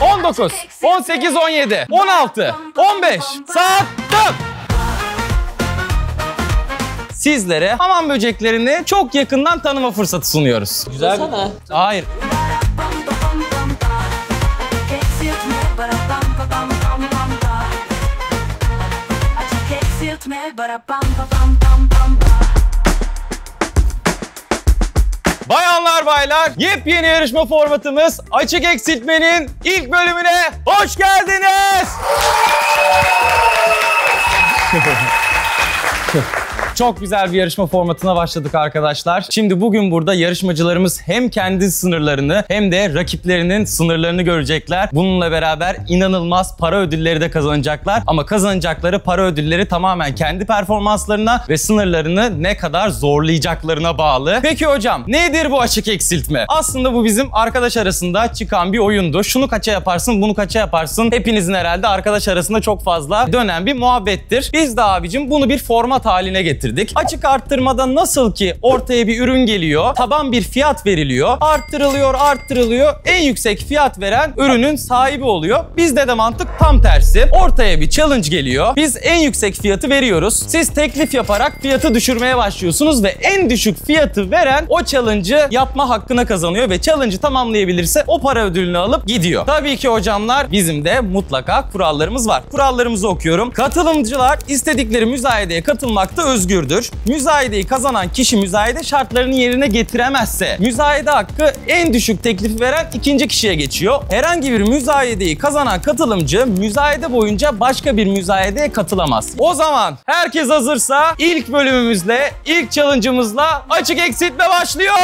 19, 18, 17, 16, 15. Sattım. Sizlere hamam böceklerini çok yakından tanıma fırsatı sunuyoruz. Güzel. Sana. Hayır. Bayanlar baylar yepyeni yarışma formatımız Açık Eksiltme'nin ilk bölümüne hoş geldiniz. Çok güzel bir yarışma formatına başladık arkadaşlar. Şimdi bugün burada yarışmacılarımız hem kendi sınırlarını hem de rakiplerinin sınırlarını görecekler. Bununla beraber inanılmaz para ödülleri de kazanacaklar. Ama kazanacakları para ödülleri tamamen kendi performanslarına ve sınırlarını ne kadar zorlayacaklarına bağlı. Peki hocam nedir bu açık eksiltme? Aslında bu bizim arkadaş arasında çıkan bir oyundu. Şunu kaça yaparsın, bunu kaça yaparsın. Hepinizin herhalde arkadaş arasında çok fazla dönen bir muhabbettir. Biz de abicim bunu bir format haline getirdik. Açık arttırmada nasıl ki ortaya bir ürün geliyor, taban bir fiyat veriliyor, arttırılıyor, arttırılıyor. En yüksek fiyat veren ürünün sahibi oluyor. Bizde de mantık tam tersi. Ortaya bir challenge geliyor. Biz en yüksek fiyatı veriyoruz. Siz teklif yaparak fiyatı düşürmeye başlıyorsunuz ve en düşük fiyatı veren o challenge'ı yapma hakkına kazanıyor ve challenge'ı tamamlayabilirse o para ödülünü alıp gidiyor. Tabii ki hocamlar bizim de mutlaka kurallarımız var. Kurallarımızı okuyorum. Katılımcılar istedikleri müzayedeye katılmakta özgürdür. Müzayedeyi kazanan kişi müzayede şartlarını yerine getiremezse müzayede hakkı en düşük teklifi veren ikinci kişiye geçiyor. Herhangi bir müzayedeyi kazanan katılımcı müzayede boyunca başka bir müzayedeye katılamaz. O zaman herkes hazırsa ilk bölümümüzle, ilk challenge'ımızla açık eksiltme başlıyor.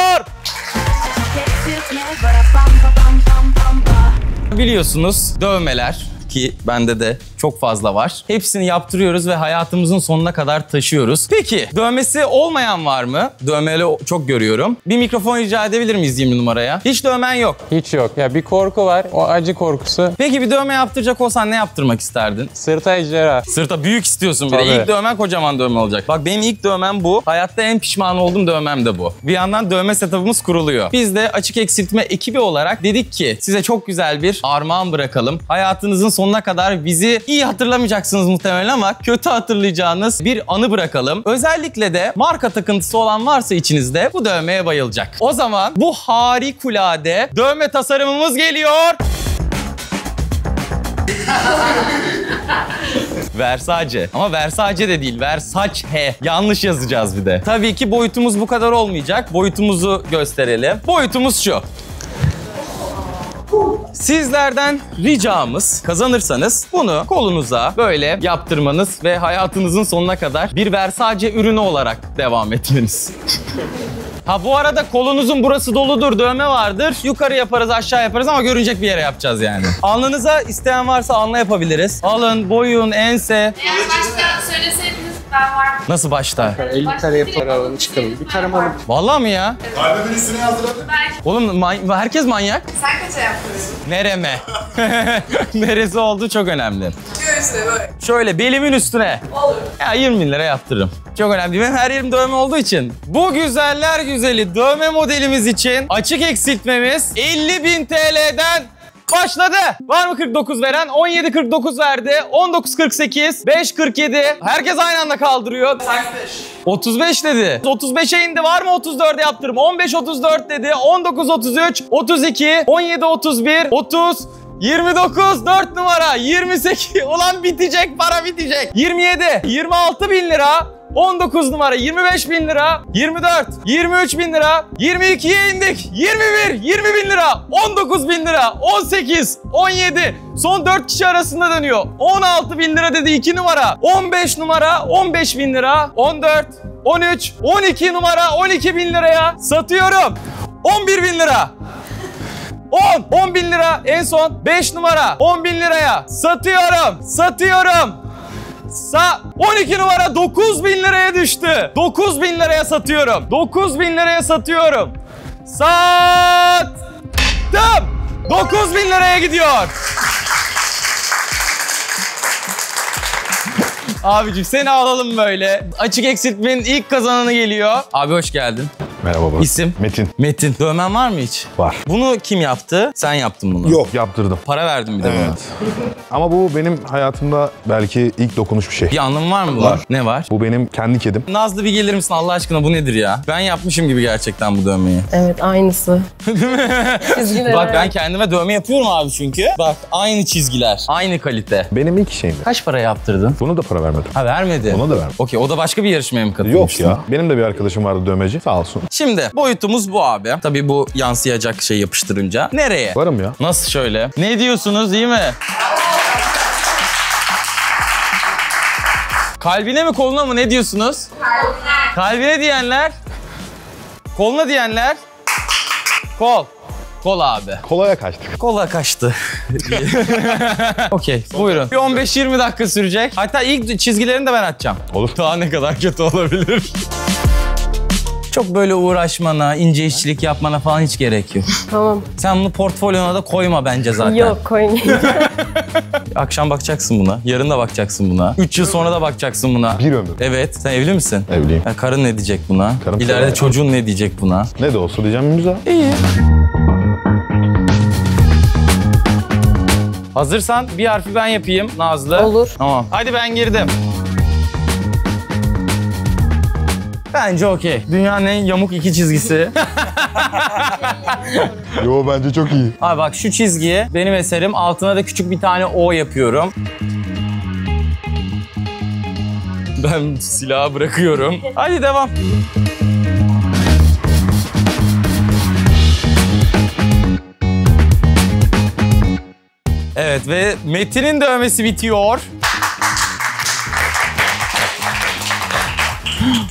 Biliyorsunuz dövmeler ki bende de çok fazla var. Hepsini yaptırıyoruz ve hayatımızın sonuna kadar taşıyoruz. Peki dövmesi olmayan var mı? Dövmeli çok görüyorum. Bir mikrofon rica edebilir miyiz 20 numaraya? Hiç dövmen yok. Hiç yok. Ya bir korku var. O acı korkusu. Peki bir dövme yaptıracak olsan ne yaptırmak isterdin? Sırta ejderha. Sırta büyük istiyorsun bir de. İlk dövmen kocaman dövme olacak. Bak benim ilk dövmem bu. Hayatta en pişman olduğum dövmem de bu. Bir yandan dövme setup'ımız kuruluyor. Biz de açık eksiltme ekibi olarak dedik ki size çok güzel bir armağan bırakalım. Hayatınızın sonuna kadar bizi iyi hatırlamayacaksınız muhtemelen ama kötü hatırlayacağınız bir anı bırakalım. Özellikle de marka takıntısı olan varsa içinizde bu dövmeye bayılacak. O zaman bu harikulade dövme tasarımımız geliyor. Versace. Ama Versace de değil. Versace. Yanlış yazacağız bir de. Tabii ki boyutumuz bu kadar olmayacak. Boyutumuzu gösterelim. Boyutumuz şu. Sizlerden ricamız kazanırsanız bunu kolunuza böyle yaptırmanız ve hayatınızın sonuna kadar bir Versace ürünü olarak devam etmeniz. Ha bu arada kolunuzun burası doludur, dövme vardır. Yukarı yaparız, aşağı yaparız ama görünecek bir yere yapacağız yani. Alnınıza isteyen varsa alnına yapabiliriz. Alın, boyun, ense. Eğer başta söyleseydiniz Nasıl başta? 50 kare yapalım çıkalım. Bir taramalı. Vallahi mi ya? Kalbimin üstüne yazdılar. Belki Oğlum man- herkes manyak. sen kaça yaptırırsın? Nereme? Neresi olduğu çok önemli. Göğüsle böyle. Şöyle belimin üstüne. Olur. Ya 20 bin lira yaptırırım. Çok önemli değil. Benim her yerim dövme olduğu için. Bu güzeller güzeli dövme modelimiz için açık eksiltmemiz 50 bin TL'den başladı. Var mı 49 veren? 17 49 verdi. 19 48, 5 47. Herkes aynı anda kaldırıyor. 35 dedi. 35'e indi. Var mı 34 yaptırım? 15 34 dedi. 19 33, 32, 17 31, 30 29 4 numara 28 ulan bitecek para bitecek 27 26 bin lira 19 numara 25 bin lira. 24 23 bin lira. 22'ye indik. 21 20 bin lira. 19 bin lira. 18 17 son 4 kişi arasında dönüyor. 16 bin lira dedi 2 numara. 15 numara 15 bin lira. 14 13 12 numara 12 bin liraya satıyorum. 11 bin lira. 10. 10 bin lira. En son 5 numara 10 bin liraya. Satıyorum satıyorum Sa 12 numara 9 bin liraya düştü 9 bin liraya satıyorum 9 bin liraya satıyorum Sattım 9 bin liraya gidiyor Abicim seni alalım böyle. Açık eksiltmenin ilk kazananı geliyor. Abi hoş geldin. Merhaba baba. İsim? Metin. Metin. Dövmen var mı hiç? Var. Bunu kim yaptı? Sen yaptın bunu. Yok yaptırdım. Para verdim bir de buna. Evet. Ama bu benim hayatımda belki ilk dokunuş bir şey. Bir anlamı var mı? Var. Ne var? Bu benim kendi kedim. Nazlı bir gelir misin Allah aşkına bu nedir ya? Ben yapmışım gibi gerçekten bu dövmeyi. Evet aynısı. Çizgiler. Bak ben kendime dövme yapıyorum abi çünkü. Bak aynı çizgiler, aynı kalite. Benim ilk şeyimdi. Kaç para yaptırdın? Bunu da para vermedim. Ha vermedi. Ona da vermedim. Okey o da başka bir yarışmaya mı Yok katılmıştı? ya. Benim de bir arkadaşım vardı dövmeci. Sağ olsun. Şimdi boyutumuz bu abi. Tabii bu yansıyacak şey yapıştırınca. Nereye? Varım ya. Nasıl şöyle? Ne diyorsunuz iyi mi? Kalbine mi koluna mı ne diyorsunuz? Kalbine. Kalbine diyenler. Koluna diyenler. Kol. Kol abi. Kolaya kaçtık. Kola kaçtı. Okey buyurun. Bir 15-20 dakika sürecek. Hatta ilk çizgilerini de ben atacağım. Olur. Daha ne kadar kötü olabilir? Çok böyle uğraşmana, ince işçilik yapmana falan hiç gerek yok. Tamam. Sen bunu portfolyona da koyma bence zaten. Yok koymayayım. Akşam bakacaksın buna, yarın da bakacaksın buna. 3 yıl sonra da bakacaksın buna. Bir ömür. Evet, sen evli misin? Evliyim. Ya karın ne diyecek buna? Karım İleride sever. çocuğun ne diyecek buna? Ne de olsa diyeceğim imza. İyi. Hazırsan bir harfi ben yapayım Nazlı. Olur. Tamam. Hadi ben girdim. Bence okey. Dünyanın en yamuk iki çizgisi. Yo bence çok iyi. Abi bak şu çizgiye benim eserim altına da küçük bir tane O yapıyorum. Ben silahı bırakıyorum. Hadi devam. Evet ve Metin'in dövmesi bitiyor.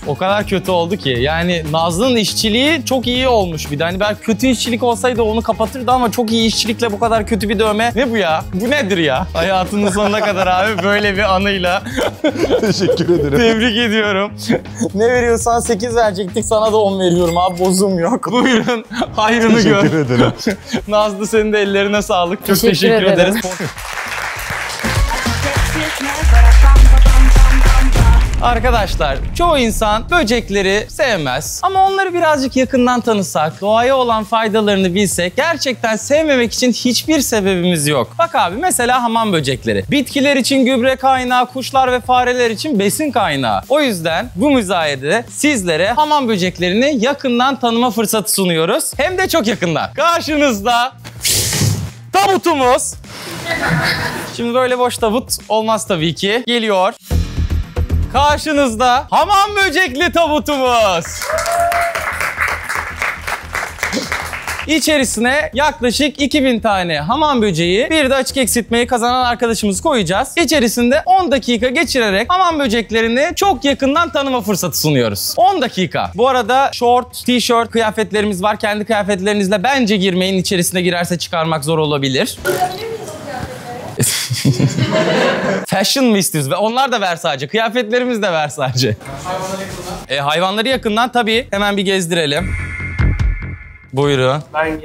O kadar kötü oldu ki. Yani Nazlı'nın işçiliği çok iyi olmuş bir de. Hani ben kötü işçilik olsaydı onu kapatırdı ama çok iyi işçilikle bu kadar kötü bir dövme. Ne bu ya? Bu nedir ya? Hayatının sonuna kadar abi böyle bir anıyla Teşekkür ederim. tebrik ediyorum. ne veriyorsan 8 verecektik sana da 10 veriyorum abi bozum yok. Buyurun hayrını gör. Teşekkür ederim. Nazlı senin de ellerine sağlık. Çok teşekkür, Teşekkür ederim. ederiz. Arkadaşlar çoğu insan böcekleri sevmez ama onları birazcık yakından tanısak, doğaya olan faydalarını bilsek gerçekten sevmemek için hiçbir sebebimiz yok. Bak abi mesela hamam böcekleri. Bitkiler için gübre kaynağı, kuşlar ve fareler için besin kaynağı. O yüzden bu müzayede sizlere hamam böceklerini yakından tanıma fırsatı sunuyoruz. Hem de çok yakından. Karşınızda tabutumuz. Şimdi böyle boş tabut olmaz tabii ki. Geliyor. Karşınızda hamam böcekli tabutumuz. İçerisine yaklaşık 2000 tane hamam böceği, bir de açık eksiltmeyi kazanan arkadaşımızı koyacağız. İçerisinde 10 dakika geçirerek hamam böceklerini çok yakından tanıma fırsatı sunuyoruz. 10 dakika. Bu arada short, t-shirt kıyafetlerimiz var. Kendi kıyafetlerinizle bence girmeyin. İçerisine girerse çıkarmak zor olabilir. Fashion mı istiyoruz? Onlar da ver sadece. Kıyafetlerimiz de ver sadece. E, hayvanları yakından tabii. Hemen bir gezdirelim. Buyurun.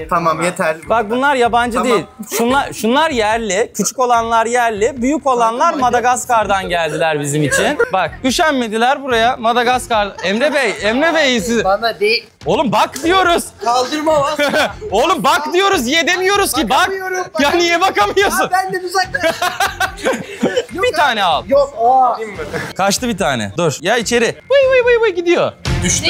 Tamam yeter. Bak bunlar yabancı değil. Şunlar şunlar yerli. Küçük olanlar yerli. Büyük olanlar Madagaskar'dan geldiler bizim için. Bak üşenmediler buraya. Madagaskar. Emre Bey, Emre Bey siz... Bana değil. Oğlum bak diyoruz. Kaldırma. Oğlum bak diyoruz. Ye demiyoruz ki. Bak. Bakamıyorum, Ya niye bakamıyorsun? Ben de uzaktan. Bir tane al. Yok o. Kaçtı bir tane. Dur. Ya içeri. Vıy vıy vıy vıy gidiyor. Neyse.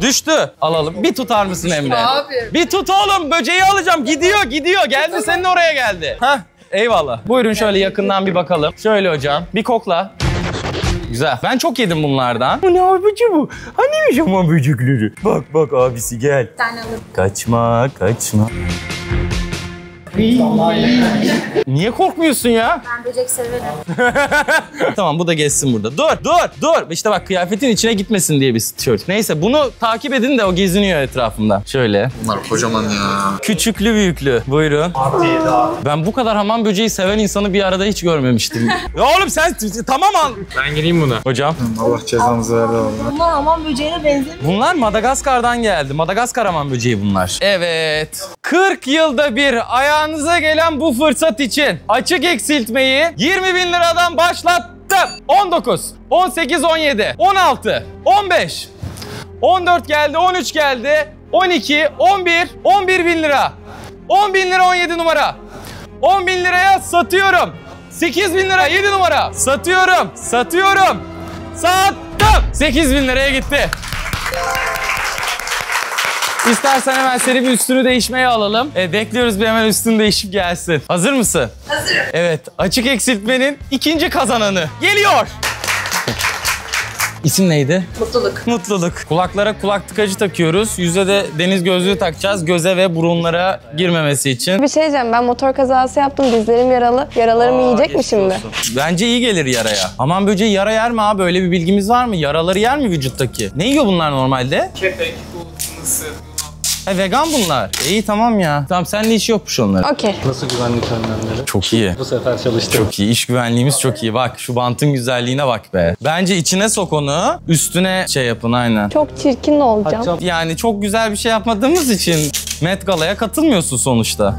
Düştü. Alalım. Bir tutar mısın Emre? abi. Bir tut oğlum. Böceği alacağım. Gidiyor gidiyor. Geldi senin oraya geldi. Hah. Eyvallah. Buyurun şöyle yakından bir bakalım. Şöyle hocam. Bir kokla. Güzel. Ben çok yedim bunlardan. Bu ne abici bu? Hani hamam böcekleri? Bak bak abisi gel. Bir tane. Kaçma kaçma. Niye korkmuyorsun ya? Ben böcek severim. tamam bu da geçsin burada. Dur dur dur. İşte bak kıyafetin içine gitmesin diye bir tişört. Neyse bunu takip edin de o geziniyor etrafımda. Şöyle. Bunlar kocaman ya. Küçüklü büyüklü. Buyurun. Ben bu kadar hamam böceği seven insanı bir arada hiç görmemiştim. ya oğlum sen tamam al. Ben gireyim buna. Hocam Allah cezanızı verdi valla. Bunlar hamam böceğine benzemiyor. bunlar Madagaskar'dan geldi. Madagaskar hamam böceği bunlar. Evet. 40 yılda bir ayağınıza gelen bu fırsat için açık eksiltmeyi 20 bin liradan başlattım. 19, 18, 17, 16, 15, 14 geldi, 13 geldi, 12, 11, 11 bin lira. 10 bin lira 17 numara. 10 bin liraya satıyorum. 8 bin lira 7 numara. Satıyorum, satıyorum. Sattım. 8 bin liraya gitti. İstersen hemen seni bir üstünü değişmeye alalım. E, bekliyoruz bir hemen üstünü değişip gelsin. Hazır mısın? Hazırım. Evet, açık eksiltmenin ikinci kazananı geliyor. İsim neydi? Mutluluk. Mutluluk. Kulaklara kulak tıkacı takıyoruz. Yüze de deniz gözlüğü takacağız. Göze ve burunlara girmemesi için. Bir şey diyeceğim ben motor kazası yaptım dizlerim yaralı. Yaralarım yiyecek mi şimdi? olsun. Bence iyi gelir yaraya. Aman böceği yara yer mi abi? Öyle bir bilgimiz var mı? Yaraları yer mi vücuttaki? Ne yiyor bunlar normalde? Kepek, mısır, Ha, vegan bunlar. E, iyi tamam ya. Tamam seninle işi yokmuş onların. Okey. Nasıl güvenlik önlemleri? Çok iyi. Bu sefer çalıştı. Çok iyi. İş güvenliğimiz çok iyi. Bak şu bantın güzelliğine bak be. Bence içine sok onu. Üstüne şey yapın aynen. Çok çirkin olacağım. Yani çok güzel bir şey yapmadığımız için Met Gala'ya katılmıyorsun sonuçta.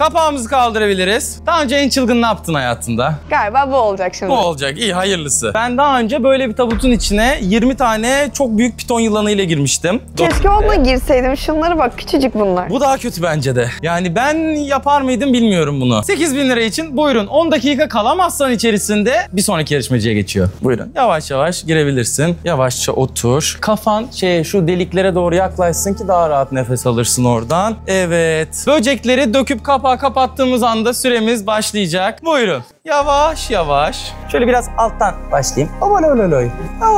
Kapağımızı kaldırabiliriz. Daha önce en çılgın ne yaptın hayatında? Galiba bu olacak şimdi. Bu olacak. İyi hayırlısı. Ben daha önce böyle bir tabutun içine 20 tane çok büyük piton yılanı ile girmiştim. Keşke onunla girseydim. Şunlara bak küçücük bunlar. Bu daha kötü bence de. Yani ben yapar mıydım bilmiyorum bunu. 8 bin lira için buyurun 10 dakika kalamazsan içerisinde bir sonraki yarışmacıya geçiyor. Buyurun. Yavaş yavaş girebilirsin. Yavaşça otur. Kafan şey şu deliklere doğru yaklaşsın ki daha rahat nefes alırsın oradan. Evet. Böcekleri döküp kapağı kapattığımız anda süremiz başlayacak. Buyurun. Yavaş yavaş. Şöyle biraz alttan başlayayım.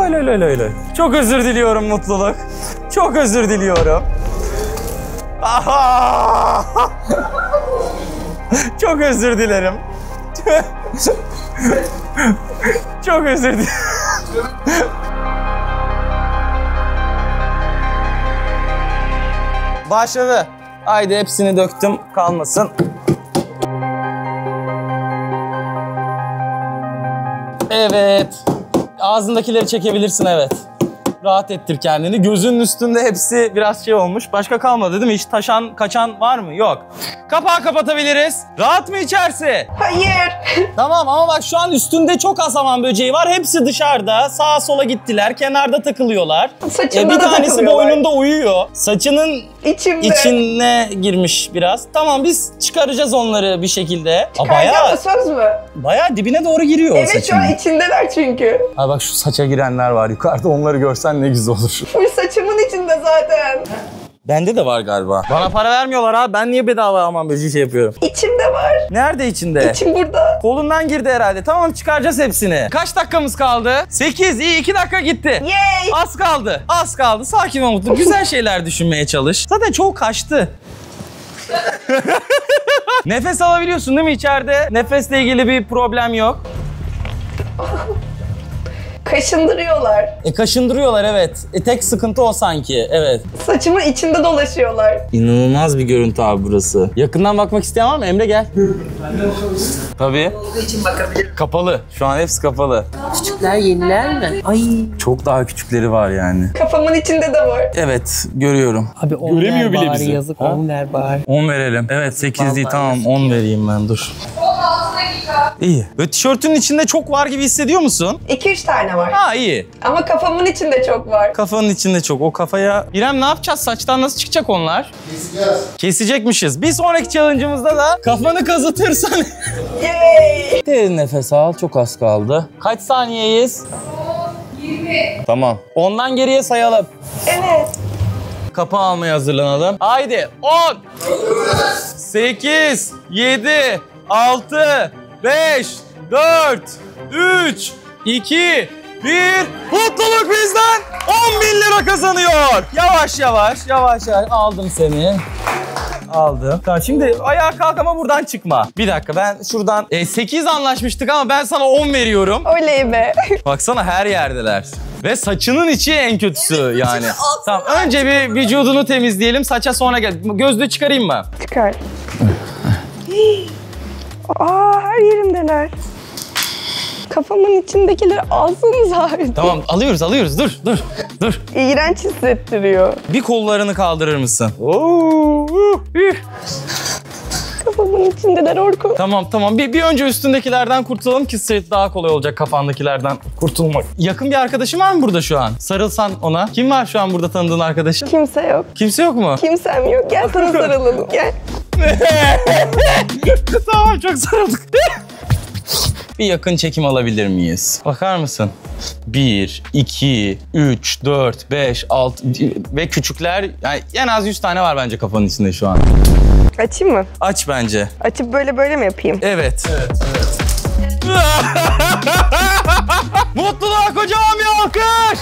Öyle öyle. Çok özür diliyorum mutluluk. Çok özür diliyorum. Aha! Çok özür dilerim. Çok özür dilerim. Başladı. Haydi hepsini döktüm kalmasın. Evet. Ağzındakileri çekebilirsin evet. Rahat ettir kendini. Gözünün üstünde hepsi biraz şey olmuş. Başka kalmadı değil mi? Hiç taşan, kaçan var mı? Yok. Kapağı kapatabiliriz. Rahat mı içerisi? Hayır. Tamam ama bak şu an üstünde çok az hamam böceği var. Hepsi dışarıda. Sağa sola gittiler. Kenarda takılıyorlar. Saçımda E, bir tanesi boynunda uyuyor. Saçının İçimde. içine girmiş biraz. Tamam biz çıkaracağız onları bir şekilde. Aa, Çıkaracağım bayağı, mı söz mü? bayağı dibine doğru giriyor o Evet şu saçın. an içindeler çünkü. Ha bak şu saça girenler var yukarıda onları görsen ne güzel olur. Full saçımın içinde zaten. Bende de var galiba. Bana para vermiyorlar abi. Ben niye bedava aman böceği şey yapıyorum? İçimde var. Nerede içinde? İçim burada. Kolundan girdi herhalde. Tamam çıkaracağız hepsini. Kaç dakikamız kaldı? 8. İyi 2 dakika gitti. Yay. Az kaldı. Az kaldı. Sakin ol Mutlu. Güzel şeyler düşünmeye çalış. Zaten çoğu kaçtı. Nefes alabiliyorsun değil mi içeride? Nefesle ilgili bir problem yok. Kaşındırıyorlar. E kaşındırıyorlar evet. E tek sıkıntı o sanki. Evet. Saçımın içinde dolaşıyorlar. İnanılmaz bir görüntü abi burası. Yakından bakmak isteyen var mı? Emre gel. Tabii. için bakabilirim. Kapalı. Şu an hepsi kapalı. Küçükler yeniler mi? Ay. Çok daha küçükleri var yani. Kafamın içinde de var. Evet görüyorum. Abi 10 Göremiyor ver bile bari bizi. yazık Ha? 10 ver bari. 10 verelim. Evet 8 değil tamam 10 vereyim ben dur. İyi. Böyle tişörtünün içinde çok var gibi hissediyor musun? 2-3 tane var. Ha iyi. Ama kafamın içinde çok var. Kafanın içinde çok. O kafaya... İrem ne yapacağız? Saçtan nasıl çıkacak onlar? Keseceğiz. Kesecekmişiz. Bir sonraki challenge'ımızda da kafanı kazıtırsan... Yay. Derin nefes al. Çok az kaldı. Kaç saniyeyiz? 20. Tamam. Ondan geriye sayalım. Evet. Kapağı almaya hazırlanalım. Haydi 10 8 7 6 5 4 3 2 1 Mutluluk bizden 10 bin lira kazanıyor. Yavaş yavaş yavaş yavaş aldım seni. Aldım. Tamam şimdi ayağa kalk ama buradan çıkma. Bir dakika ben şuradan 8 anlaşmıştık ama ben sana 10 veriyorum. Oley be. Baksana her yerdeler. Ve saçının içi en kötüsü yani. Tamam önce bir vücudunu temizleyelim saça sonra gel. Gözlüğü çıkarayım mı? Çıkar. Aa her yerimdeler. Kafamın içindekileri alsanız artık. Tamam alıyoruz alıyoruz dur dur dur. İğrenç hissettiriyor. Bir kollarını kaldırır mısın? Oo, uh, üh. Kafamın içindeler Orkun. Tamam tamam. Bir, bir önce üstündekilerden kurtulalım ki daha kolay olacak kafandakilerden kurtulmak. Yakın bir arkadaşın var mı burada şu an? Sarılsan ona. Kim var şu an burada tanıdığın arkadaşın? Kimse yok. Kimse yok mu? Kimsem yok. Gel sana sarılalım. Gel. tamam çok sarıldık. bir yakın çekim alabilir miyiz? Bakar mısın? 1, 2, 3, 4, 5, 6 ve küçükler yani en az 100 tane var bence kafanın içinde şu an. Açayım mı? Aç bence. Açıp böyle böyle mi yapayım? Evet. Evet, evet. Mutluluğa kocaman bir alkış.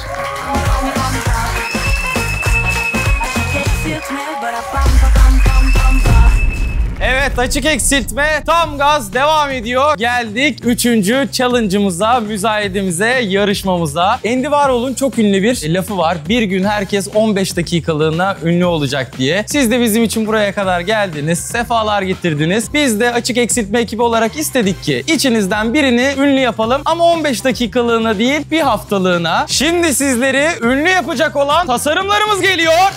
Evet açık eksiltme tam gaz devam ediyor. Geldik üçüncü challenge'ımıza, müzayedemize, yarışmamıza. Andy Warhol'un çok ünlü bir lafı var. Bir gün herkes 15 dakikalığına ünlü olacak diye. Siz de bizim için buraya kadar geldiniz, sefalar getirdiniz. Biz de açık eksiltme ekibi olarak istedik ki içinizden birini ünlü yapalım ama 15 dakikalığına değil bir haftalığına. Şimdi sizleri ünlü yapacak olan tasarımlarımız geliyor.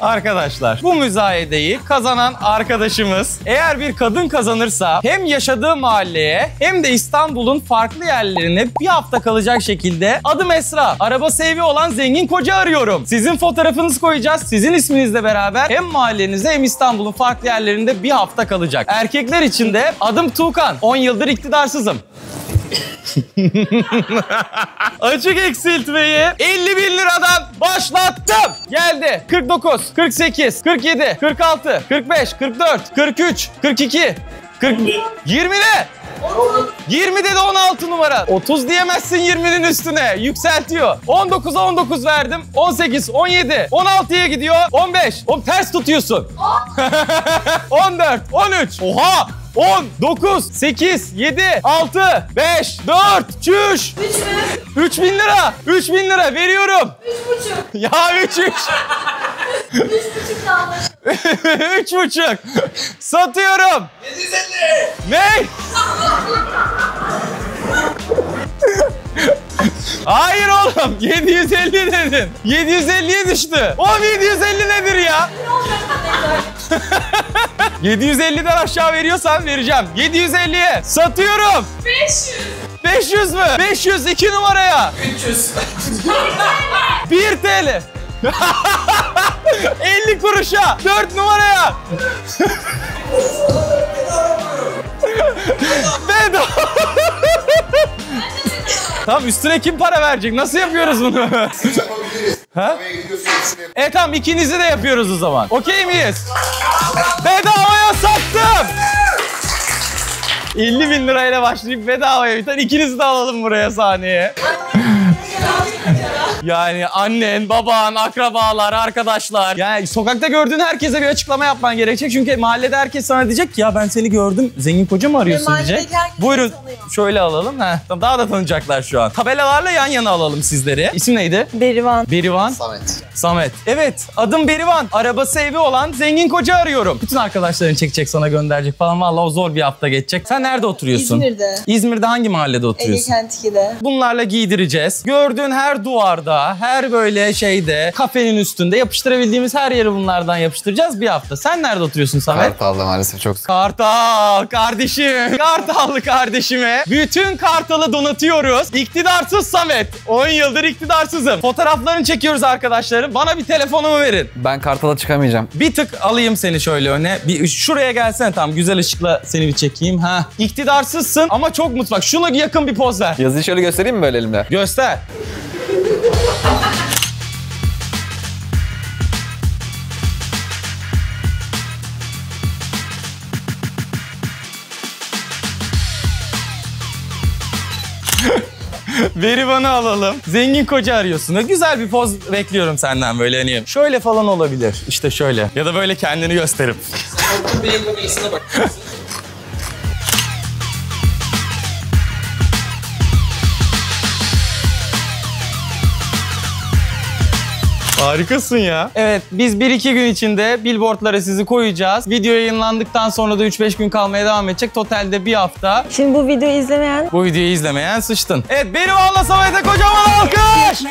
Arkadaşlar bu müzayedeyi kazanan arkadaşımız eğer bir kadın kazanırsa hem yaşadığı mahalleye hem de İstanbul'un farklı yerlerine bir hafta kalacak şekilde adım Esra. Araba sevi olan zengin koca arıyorum. Sizin fotoğrafınızı koyacağız. Sizin isminizle beraber hem mahallenize hem İstanbul'un farklı yerlerinde bir hafta kalacak. Erkekler için de adım Tuğkan. 10 yıldır iktidarsızım. Açık eksiltmeyi 50 bin liradan başlattım. Geldi 49, 48, 47, 46, 45, 44, 43, 42, 40, 20 ne? 20 dedi 16 numara. 30 diyemezsin 20'nin üstüne. Yükseltiyor. 19'a 19 verdim. 18, 17, 16'ya gidiyor. 15. Oğlum ters tutuyorsun. 14, 13. Oha! 10, 9, 8, 7, 6, 5, 4, çüş. 3 bin lira. 3 bin lira veriyorum. 3,5. Ya 3 3. 3 buçuk. Satıyorum. 750. Ne? Hayır oğlum 750 dedin. 750'ye düştü. Oğlum 750 750'den aşağı veriyorsan vereceğim. 750'ye satıyorum. 500. 500 mü? 500 2 numaraya. 300. 1 TL. 50 kuruşa 4 numaraya. Bedava. Tamam üstüne kim para verecek? Nasıl yapıyoruz bunu? Ha? E tamam ikinizi de yapıyoruz o zaman. Okey miyiz? Bedavaya sattım. 50 bin lirayla başlayıp bedavaya biten ikinizi de alalım buraya sahneye. Yani annen, baban, akrabalar, arkadaşlar. Yani sokakta gördüğün herkese bir açıklama yapman gerekecek. Çünkü mahallede herkes sana diyecek ki ya ben seni gördüm. Zengin koca mı arıyorsun diyecek. Buyurun tanıyor. şöyle alalım. Heh, tamam, daha da tanıyacaklar şu an. Tabelalarla yan yana alalım sizleri. İsim neydi? Berivan. Berivan. Samet. Samet. Evet adım Berivan. Arabası evi olan zengin koca arıyorum. Bütün arkadaşların çekecek sana gönderecek falan. Vallahi o zor bir hafta geçecek. Sen nerede oturuyorsun? İzmir'de. İzmir'de hangi mahallede Ege oturuyorsun? Kent 2'de. Bunlarla giydireceğiz. Gördüğün her duvarda, her böyle şeyde, kafenin üstünde yapıştırabildiğimiz her yeri bunlardan yapıştıracağız bir hafta. Sen nerede oturuyorsun Samet? Kartal'da maalesef çok sıkı. Kartal kardeşim. Kartallı kardeşime. Bütün Kartal'ı donatıyoruz. İktidarsız Samet. 10 yıldır iktidarsızım. Fotoğraflarını çekiyoruz arkadaşlarım. Bana bir telefonumu verin. Ben Kartal'a çıkamayacağım. Bir tık alayım seni şöyle öne. Bir şuraya gelsene tamam güzel ışıkla seni bir çekeyim. Ha. İktidarsızsın ama çok mutlu. Bak şuna yakın bir poz ver. Yazıyı şöyle göstereyim mi böyle elimde? Göster. Verivan'ı alalım. Zengin koca arıyorsun. Güzel bir poz bekliyorum senden böyle hani. Şöyle falan olabilir. İşte şöyle. Ya da böyle kendini gösterip. Harikasın ya. Evet biz 1-2 gün içinde billboardlara sizi koyacağız. Video yayınlandıktan sonra da 3-5 gün kalmaya devam edecek. Totalde bir hafta. Şimdi bu videoyu izlemeyen Bu videoyu izlemeyen sıçtın. Evet benim anla Samet'e kocaman alkış.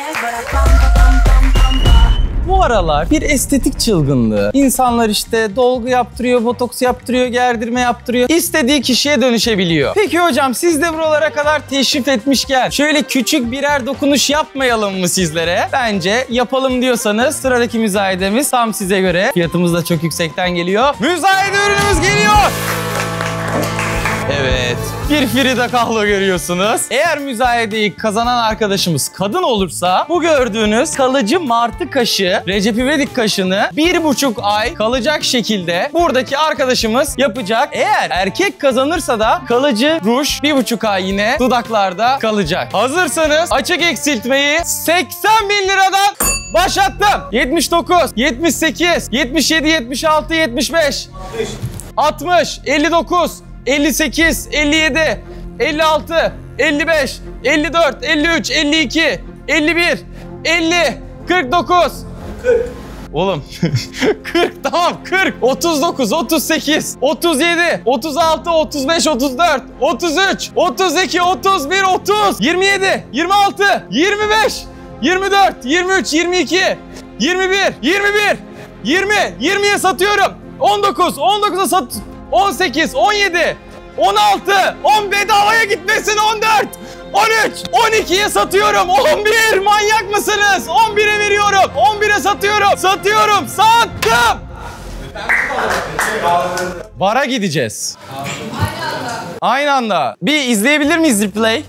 Bu aralar bir estetik çılgınlığı. İnsanlar işte dolgu yaptırıyor, botoks yaptırıyor, gerdirme yaptırıyor. İstediği kişiye dönüşebiliyor. Peki hocam siz de buralara kadar teşrif etmişken şöyle küçük birer dokunuş yapmayalım mı sizlere? Bence yapalım diyorsanız sıradaki müzayedemiz tam size göre. Fiyatımız da çok yüksekten geliyor. Müzayede ürünümüz geliyor. Evet. Bir Frida Kahlo görüyorsunuz. Eğer müzayedeyi kazanan arkadaşımız kadın olursa bu gördüğünüz kalıcı martı kaşı, Recep İvedik kaşını bir buçuk ay kalacak şekilde buradaki arkadaşımız yapacak. Eğer erkek kazanırsa da kalıcı ruj bir buçuk ay yine dudaklarda kalacak. Hazırsanız açık eksiltmeyi 80 bin liradan başlattım. 79, 78, 77, 76, 75, 60, 59, 58, 57, 56, 55, 54, 53, 52, 51, 50, 49. 40. Oğlum 40 tamam 40 39 38 37 36 35 34 33 32 31 30 27 26 25 24 23 22 21 21 20 20'ye satıyorum 19 19'a sat 18 17 16 10 bedavaya gitmesin 14 13 12'ye satıyorum 11 manyak mısınız 11'e veriyorum 11'e satıyorum satıyorum sattım Bara gideceğiz. Aynı anda. Bir izleyebilir miyiz replay?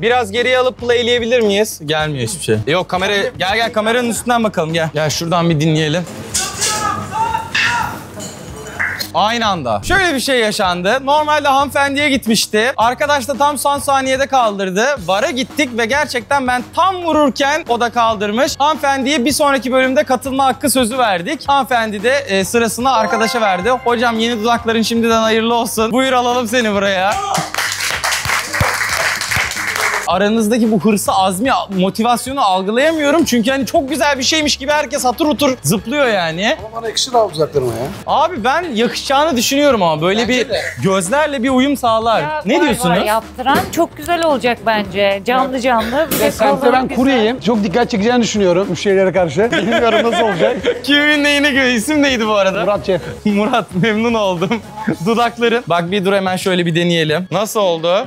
Biraz geriye alıp playleyebilir miyiz? Gelmiyor hiçbir şey. Yok kamera gel gel kameranın üstünden bakalım gel. Gel şuradan bir dinleyelim. Aynı anda. Şöyle bir şey yaşandı. Normalde hanımefendiye gitmişti. Arkadaş da tam son saniyede kaldırdı. Vara gittik ve gerçekten ben tam vururken o da kaldırmış. Hanımefendiye bir sonraki bölümde katılma hakkı sözü verdik. Hanımefendi de e, sırasını arkadaşa verdi. Hocam yeni dudakların şimdiden hayırlı olsun. Buyur alalım seni buraya. Aranızdaki bu hırsı, azmi, motivasyonu algılayamıyorum. Çünkü hani çok güzel bir şeymiş gibi herkes hatır hutur zıplıyor yani. Bana yakışır abi uzaklarıma ya. Abi ben yakışacağını düşünüyorum ama böyle bir gözlerle bir uyum sağlar. Ya ne diyorsunuz? Yaptıran çok güzel olacak bence. Canlı canlı. Bir de ben kuryeyim. Çok dikkat çekeceğini düşünüyorum müşterilere karşı. Bilmiyorum nasıl olacak. Kimin neyine göre isim neydi bu arada? Murat Şef. Murat memnun oldum. Dudakların. Bak bir dur hemen şöyle bir deneyelim. Nasıl oldu?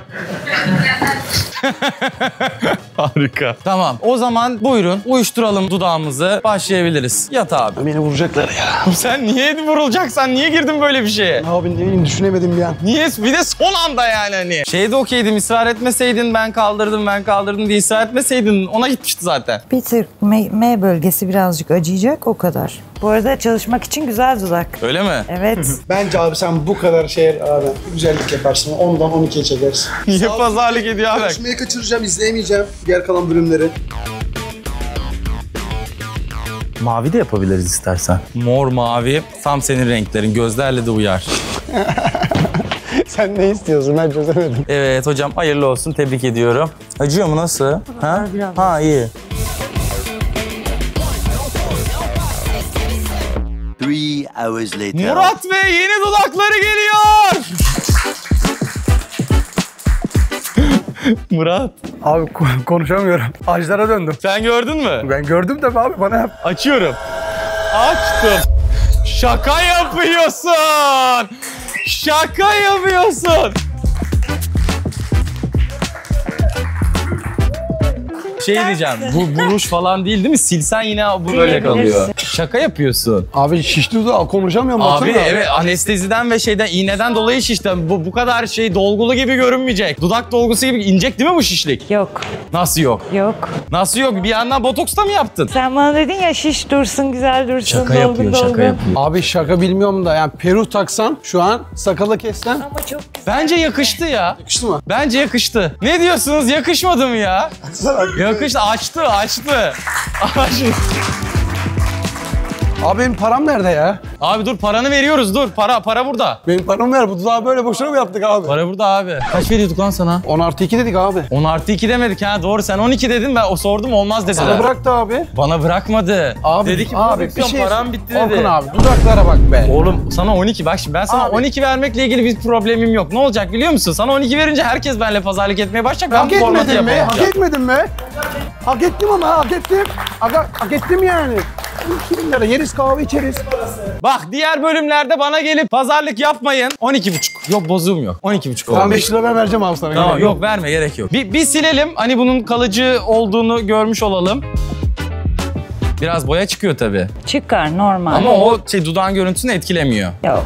Harika. Tamam. O zaman buyurun uyuşturalım dudağımızı. Başlayabiliriz. Yat abi. Beni vuracaklar ya. Sen niye vurulacaksan niye girdin böyle bir şeye? Abi ne bileyim düşünemedim bir an. Niye? Bir de son anda yani hani. Şeyde okeydim ısrar etmeseydin ben kaldırdım ben kaldırdım diye ısrar etmeseydin ona gitmişti zaten. Bir tık M, M bölgesi birazcık acıyacak o kadar. Bu arada çalışmak için güzel dudak. Öyle mi? Evet. Bence abi sen bu kadar şey abi güzellik yaparsın. 10'dan 12'ye çekersin. Niye pazarlık ediyor abi? Yarışmayı kaçıracağım, izleyemeyeceğim diğer kalan bölümleri. Mavi de yapabiliriz istersen. Mor mavi tam senin renklerin gözlerle de uyar. Sen ne istiyorsun ben çözemedim. Evet hocam hayırlı olsun tebrik ediyorum. Acıyor mu nasıl? Ha? Ha iyi. Hours later. Murat Bey yeni dudakları geliyor. Murat Abi ko- konuşamıyorum. Ajlara döndüm. sen gördün mü? Ben gördüm de abi bana yap. Açıyorum. Açtım. Şaka yapıyorsun. Şaka yapıyorsun. Şey diyeceğim, bu buruş falan değil değil mi? Silsen yine bu böyle kalıyor. Şaka yapıyorsun. Abi şişti dudağı konuşamıyorum. Abi baksana. evet anesteziden ve şeyden iğneden dolayı şişti. Bu, bu kadar şey dolgulu gibi görünmeyecek. Dudak dolgusu gibi inecek değil mi bu şişlik? Yok. Nasıl yok? Yok. Nasıl yok? Bir yandan botoks da mı yaptın? Sen bana dedin ya şiş dursun, güzel dursun. Şaka dolgun yapıyor, şaka dolgun. yapıyor. Abi şaka bilmiyorum da yani peruh taksan şu an sakalı kessen Ama çok güzel. Bence yakıştı ya. yakıştı mı? Bence yakıştı. Ne diyorsunuz? Yakışmadı mı ya? Yakıştı. Açtı, açtı. Açtı. Abi benim param nerede ya? Abi dur paranı veriyoruz dur. Para para burada. Benim paramı ver. Bu tuzağı böyle boşuna mı yaptık abi? Para burada abi. Kaç veriyorduk lan sana? 10 artı 2 dedik abi. 10 artı 2 demedik ha doğru sen 12 dedin ben o sordum olmaz dediler. Sana bıraktı abi. Bana bırakmadı. Abi, dedi ki abi, bir şey- param bitti dedi. Orkun abi dudaklara bak be. Oğlum sana 12 bak şimdi ben sana Abi. 12 vermekle ilgili bir problemim yok. Ne olacak biliyor musun? Sana 12 verince herkes benimle pazarlık etmeye başlayacak. Ben Hak bu formatı etmedin mi? Hak etmedin mi? Hak ettim ama hak ettim. Hak, hak ettim yani. 2 bin lira yeriz kahve içeriz. Bak diğer bölümlerde bana gelip pazarlık yapmayın. 12,5. Yok bozuğum yok. 12,5 oldu. Ben 5 lira ben vereceğim abi sana. Tamam yok verme gerek yok. Bir, bir silelim hani bunun kalıcı olduğunu görmüş olalım. Biraz boya çıkıyor tabii. Çıkar normal. Ama o şey dudağın görüntüsünü etkilemiyor. Yok.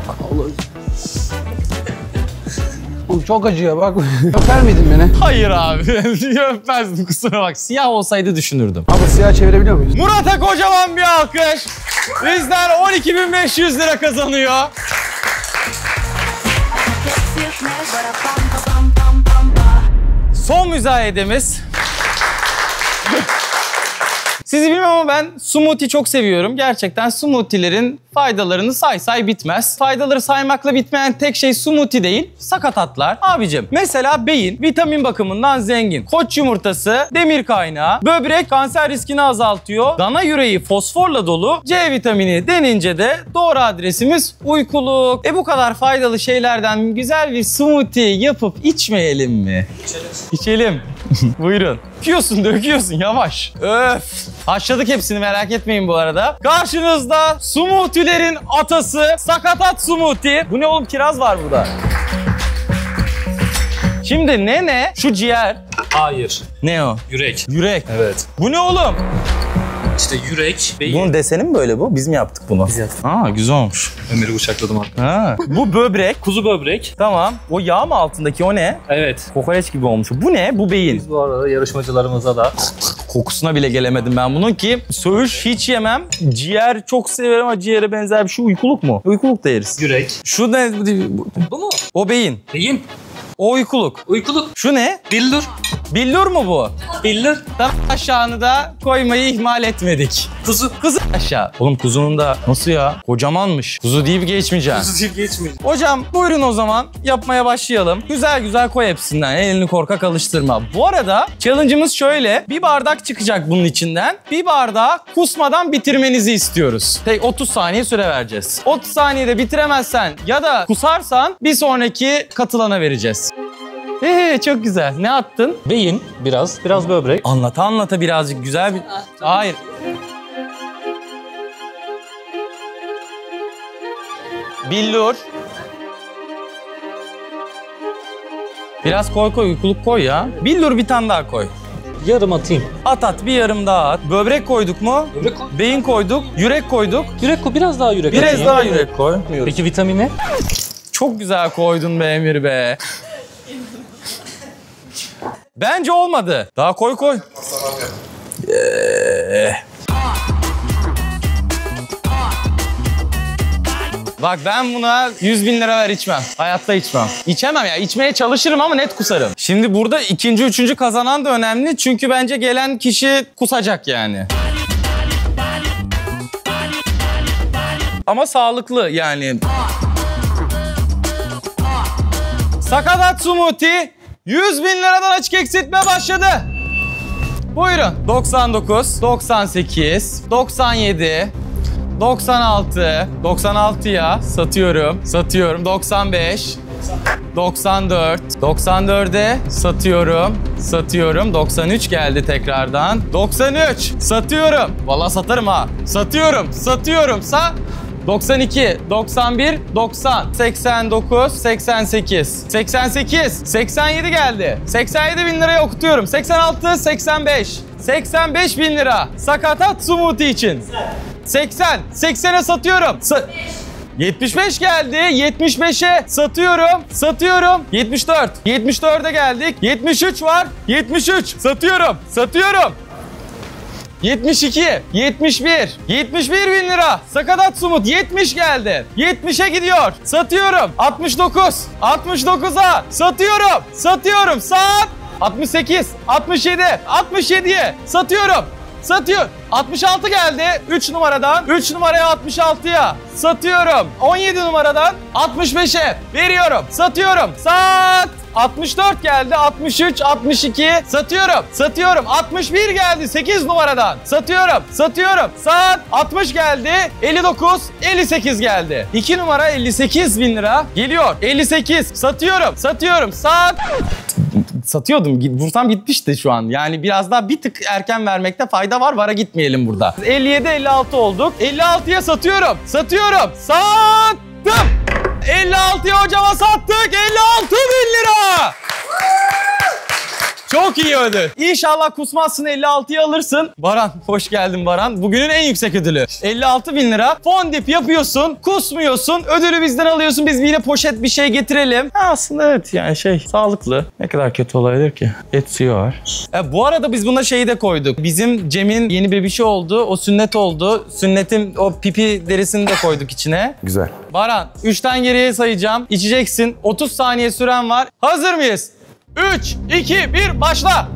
Oğlum çok acıyor bak. Öper miydin beni? Hayır abi. Öpmezdim kusura bak. Siyah olsaydı düşünürdüm. Abi siyah çevirebiliyor muyuz? Murat'a kocaman bir alkış. Bizden 12.500 lira kazanıyor. Son müzayedemiz. Sizi bilmem ama ben smoothie çok seviyorum. Gerçekten smoothie'lerin faydalarını say say bitmez. Faydaları saymakla bitmeyen tek şey smoothie değil, sakatatlar. Abicim mesela beyin vitamin bakımından zengin. Koç yumurtası demir kaynağı. Böbrek kanser riskini azaltıyor. Dana yüreği fosforla dolu. C vitamini denince de doğru adresimiz uykuluk. E bu kadar faydalı şeylerden güzel bir smoothie yapıp içmeyelim mi? İçelim. İçelim. Buyurun. Döküyorsun döküyorsun yavaş. Öf. Haşladık hepsini merak etmeyin bu arada. Karşınızda smoothie'lerin atası sakatat smoothie. Bu ne oğlum kiraz var burada. Şimdi ne ne? Şu ciğer. Hayır. Ne o? Yürek. Yürek. Evet. Bu ne oğlum? İşte yürek, beyin. Bunun deseni mi böyle bu? Biz mi yaptık bunu? Biz yaptık. Aa güzel olmuş. Ömer'i bıçakladım hatta. Ha. Bu böbrek. Kuzu böbrek. Tamam. O yağ mı altındaki o ne? Evet. Kokoreç gibi olmuş. Bu ne? Bu beyin. Biz bu arada yarışmacılarımıza da Kokusuna bile gelemedim ben bunun ki. Söğüş hiç yemem. Ciğer çok severim ama ciğere benzer bir şey. Uykuluk mu? Uykuluk da yeriz. yürek. Şu ne? Bu- Bu mu? O beyin. Beyin. O uykuluk. Uykuluk. Şu ne? Billur. Billur mu bu? Billur. Tam aşağını da koymayı ihmal etmedik. Kuzu. Kuzu aşağı. Oğlum kuzunun da nasıl ya? Kocamanmış. Kuzu deyip geçmeyeceğim. Kuzu deyip geçmiyor. Hocam buyurun o zaman yapmaya başlayalım. Güzel güzel koy hepsinden. Elini korkak alıştırma. Bu arada challenge'ımız şöyle. Bir bardak çıkacak bunun içinden. Bir bardağı kusmadan bitirmenizi istiyoruz. Tek 30 saniye süre vereceğiz. 30 saniyede bitiremezsen ya da kusarsan bir sonraki katılana vereceğiz. Ee, çok güzel. Ne attın? Beyin biraz. Biraz böbrek. Anlata anlata birazcık güzel bir... Hayır. Billur. Biraz koy koy uykuluk koy ya. Billur bir tane daha koy. Yarım atayım. At at bir yarım daha at. Böbrek koyduk mu? Böbrek koy. Beyin koyduk. Yürek koyduk. Yürek koy. Biraz daha yürek Biraz atayım. daha yürek koy. Peki vitamini? Çok güzel koydun be Emir be. Bence olmadı. Daha koy koy. Bak ben buna 100 bin lira ver içmem. Hayatta içmem. İçemem ya. İçmeye çalışırım ama net kusarım. Şimdi burada ikinci, üçüncü kazanan da önemli. Çünkü bence gelen kişi kusacak yani. Ama sağlıklı yani. Sakatat Smoothie 100 bin liradan açık eksiltme başladı. Buyurun. 99, 98, 97, 96, 96 ya satıyorum, satıyorum. 95, 94, 94'e satıyorum, satıyorum. 93 geldi tekrardan. 93, satıyorum. Vallahi satarım ha. Satıyorum, satıyorum. Sa 92, 91, 90, 89, 88, 88, 87 geldi. 87 bin liraya okutuyorum. 86, 85, 85 bin lira. Sakatat smoothie için. 80, 80'e satıyorum. Sa- 75 geldi. 75'e satıyorum. Satıyorum. 74. 74'e geldik. 73 var. 73. Satıyorum. Satıyorum. 72, 71, 71 bin lira. Sakatat Sumut 70 geldi. 70'e gidiyor. Satıyorum. 69, 69'a satıyorum. Satıyorum. Saat 68, 67, 67'ye satıyorum. Satıyor. 66 geldi 3 numaradan. 3 numaraya 66'ya. Satıyorum. 17 numaradan 65'e. Veriyorum. Satıyorum. Sat. 64 geldi. 63, 62. Satıyorum. Satıyorum. 61 geldi 8 numaradan. Satıyorum. Satıyorum. Saat 60 geldi. 59, 58 geldi. 2 numara 58 bin lira. Geliyor. 58. Satıyorum. Satıyorum. Saat satıyordum. Vursam gitmişti şu an. Yani biraz daha bir tık erken vermekte fayda var. Vara gitmeyelim burada. 57-56 olduk. 56'ya satıyorum. Satıyorum. Sattım. 56'ya hocama sattık. 56 bin lira. Çok iyi ödül. İnşallah kusmazsın 56'yı alırsın. Baran hoş geldin Baran. Bugünün en yüksek ödülü. 56 bin lira. Fondip yapıyorsun. Kusmuyorsun. Ödülü bizden alıyorsun. Biz yine poşet bir şey getirelim. Ha, aslında evet yani şey sağlıklı. Ne kadar kötü olabilir ki? Etsiyo var. E, bu arada biz buna şeyi de koyduk. Bizim Cem'in yeni bebişi oldu. O sünnet oldu. Sünnetin o pipi derisini de koyduk içine. Güzel. Baran 3'ten geriye sayacağım. İçeceksin. 30 saniye süren var. Hazır mıyız? 3, 2, 1 başla.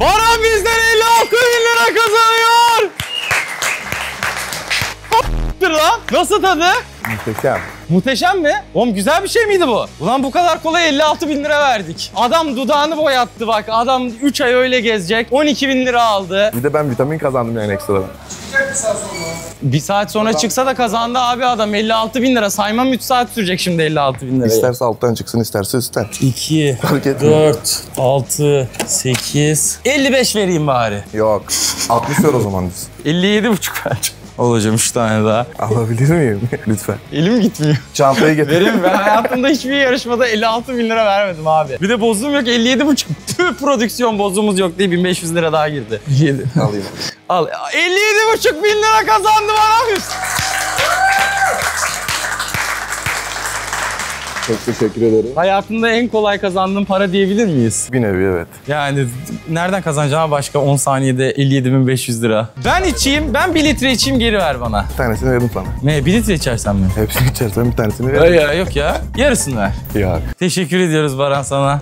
Baran bizden 56 bin lira kazanıyor. Lan. Nasıl tadı? Muhteşem. Muhteşem mi? Oğlum güzel bir şey miydi bu? Ulan bu kadar kolay 56 bin lira verdik. Adam dudağını boyattı bak. Adam 3 ay öyle gezecek. 12 bin lira aldı. Bir de ben vitamin kazandım yani ekstradan. Bir saat sonra çıksa da kazandı abi adam 56 bin lira. Saymam 3 saat sürecek şimdi 56 bin lirayı. İsterse alttan çıksın, isterse üstten. 2, Fark etmiyor. 4, 6, 8, 55 vereyim bari. Yok. 60 ver o zaman biz. 57 buçuk ver. Olacağım 3 tane daha. Alabilir miyim? Lütfen. Elim gitmiyor. Çantayı getir. Verim ben hayatımda hiçbir yarışmada 56 bin lira vermedim abi. Bir de bozduğum yok 57 buçuk. Tüh prodüksiyon bozduğumuz yok diye 1500 lira daha girdi. 57. Alayım. Al 57 buçuk bin lira kazandım abi. Çok teşekkür ederim. Hayatımda en kolay kazandığım para diyebilir miyiz? Bir nevi evet. Yani nereden kazanacağım başka 10 saniyede 57.500 lira. Ben içeyim, ben 1 litre içeyim geri ver bana. Bir tanesini verdim sana. Ne 1 litre içersen mi? Hepsini içersen bir tanesini Ya, ver. ya yok ya. Yarısını ver. Yok. Teşekkür ediyoruz Baran sana.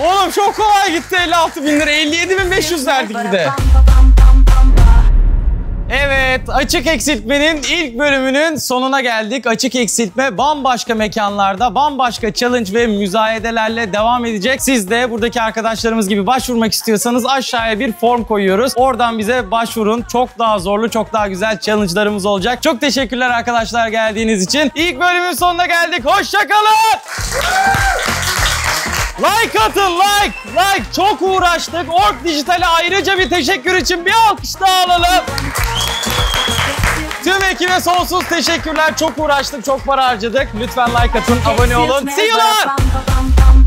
Oğlum çok kolay gitti 56 bin lira. 57.500 verdik bir de. Evet, Açık Eksiltme'nin ilk bölümünün sonuna geldik. Açık Eksiltme bambaşka mekanlarda, bambaşka challenge ve müzayedelerle devam edecek. Siz de buradaki arkadaşlarımız gibi başvurmak istiyorsanız aşağıya bir form koyuyoruz. Oradan bize başvurun. Çok daha zorlu, çok daha güzel challenge'larımız olacak. Çok teşekkürler arkadaşlar geldiğiniz için. İlk bölümün sonuna geldik. Hoşçakalın. Like atın like like çok uğraştık. Ork Dijital'e ayrıca bir teşekkür için bir alkış daha alalım. Tüm ekibe sonsuz teşekkürler. Çok uğraştık, çok para harcadık. Lütfen like atın, abone olun. See you!